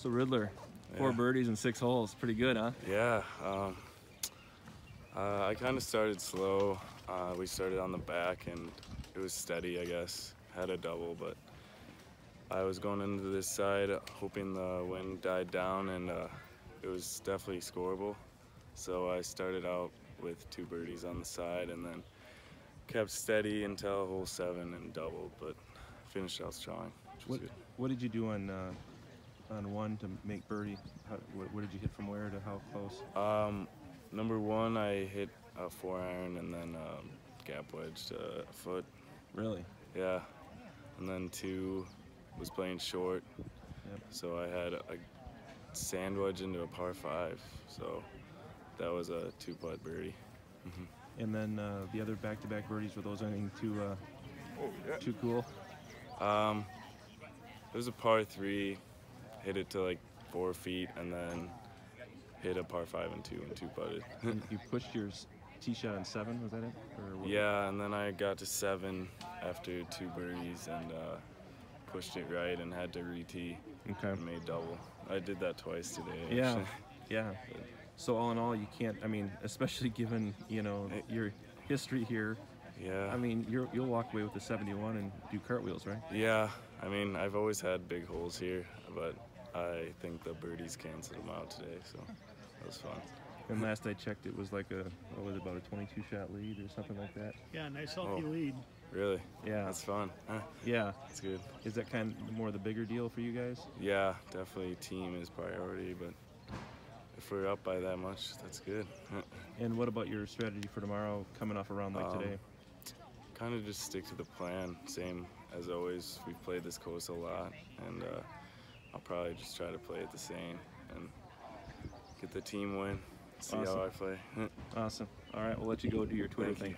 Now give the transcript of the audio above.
So Riddler, four Yeah. birdies and six holes. Pretty good, huh? Yeah, um, uh, I kind of started slow. Uh, we started on the back and it was steady, I guess. Had a double, but I was going into this side hoping the wind died down and uh, it was definitely scoreable. So I started out with two birdies on the side and then kept steady until hole seven and doubled, but finished out strong, What. What did you do on uh, on one to make birdie? How, what, what did you hit from where to how close? Um, number one, I hit a four iron and then um, gap wedged a foot. Really? Yeah, and then two was playing short, Yep. so I had a sand wedge into a par five. So that was a two putt birdie. And then uh, the other back-to-back birdies were those anything too uh, too cool? Um, it was a par three, hit it to like four feet, and then hit a par five and two and two putted. You pushed your tee shot on seven. Was that it? Yeah, and then I got to seven after two birdies and uh, pushed it right and had to re-tee Okay. and made double. I did that twice today. Yeah. actually. Yeah. So all in all, you can't. I mean, especially given you know your history here. Yeah. I mean, you're, you'll walk away with the 71 and do cartwheels, right? yeah. I mean, I've always had big holes here, but I think the birdies canceled them out today, so that was fun. And last I checked, it was like a what was it, about a 22 shot lead or something like that. Yeah, nice healthy Oh. lead. Really? Yeah. That's fun. Huh, Yeah. That's good. Is that kind of more the bigger deal for you guys? Yeah, definitely team is priority, but if we're up by that much, that's good. And what about your strategy for tomorrow, coming off a round like Um, today? kind of just stick to the plan. Same as always. We've played this course a lot, and uh, I'll probably just try to play it the same and get the team win. See Awesome. how I play. Awesome. All right, we'll let you go do your Twitter Thank thing. you.